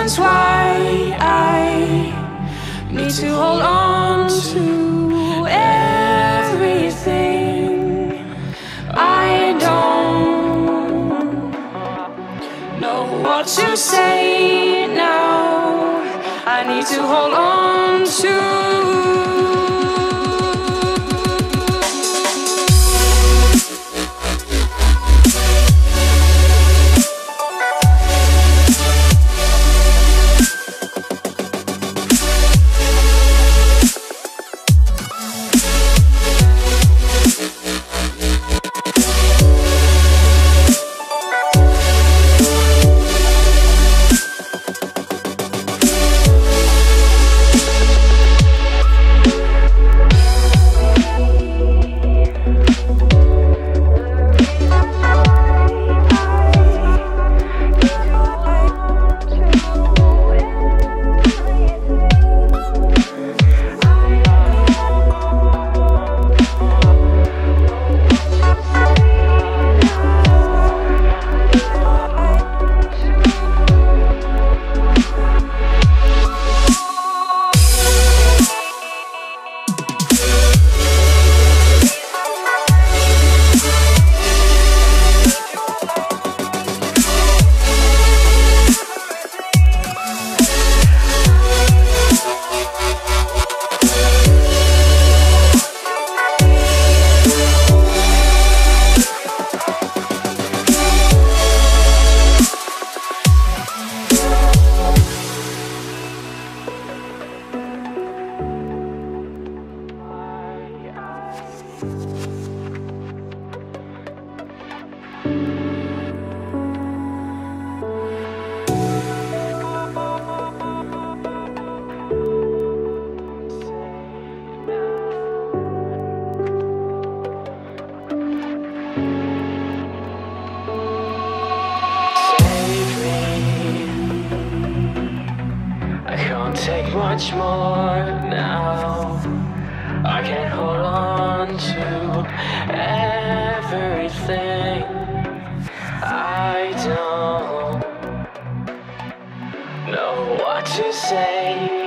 reasons why I need to hold on to everything. I don't know what to say now. I need to hold on to. much more now. I can hold on to everything I don't know what to say.